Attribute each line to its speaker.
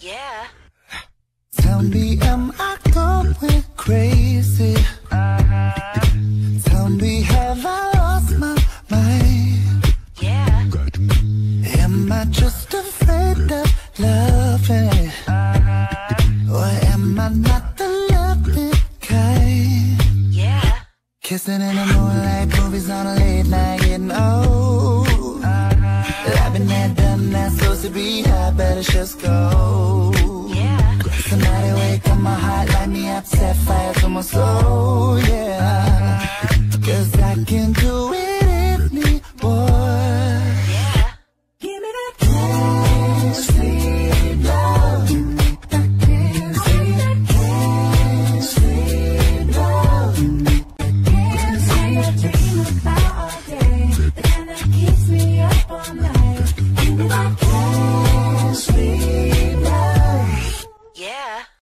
Speaker 1: Yeah.
Speaker 2: Tell me, am I going crazy? Tell me, have I lost my mind?
Speaker 1: Yeah.
Speaker 2: Am I just afraid of loving? Kissing in the moonlight, movies on a late night, getting old. I've been there, done that, supposed to be high, better just go.
Speaker 1: Yeah.
Speaker 2: Somebody wake up my heart, light me up, set fire to my soul, yeah. Cause I can do it. I'm not